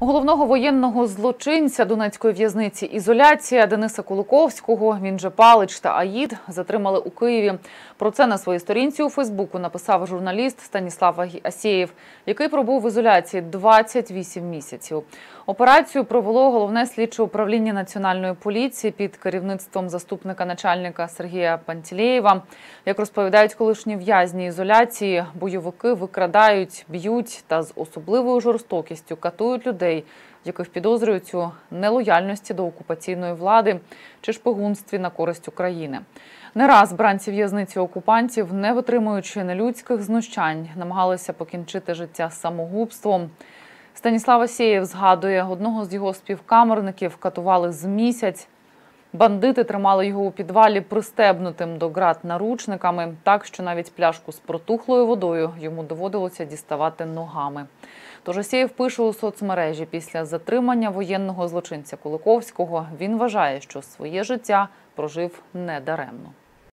Головного воєнного злочинця Донецької в'язниці ізоляція Дениса Куликовського, він же Палич та Аїд затримали у Києві. Про це на своїй сторінці у Фейсбуку написав журналіст Станіслав Асєєв, який пробув в ізоляції 28 місяців. Операцію провело головне слідче управління національної поліції під керівництвом заступника начальника Сергія Пантілєєва. Як розповідають колишні в'язні ізоляції, бойовики викрадають, б'ють та з особливою жорстокістю катують людей, яких підозрюють у нелояльності до окупаційної влади чи шпигунстві на користь України. Не раз бранці в'язниці окупантів, не витримуючи нелюдських знущань, намагалися покінчити життя самогубством. Станіслав Асєєв згадує, одного з його співкамерників катували з місяць. Бандити тримали його у підвалі пристебнутим до град наручниками, так що навіть пляшку з протухлою водою йому доводилося діставати ногами. Тож Осєєв пише у соцмережі після затримання воєнного злочинця Куликовського. Він вважає, що своє життя прожив недаремно.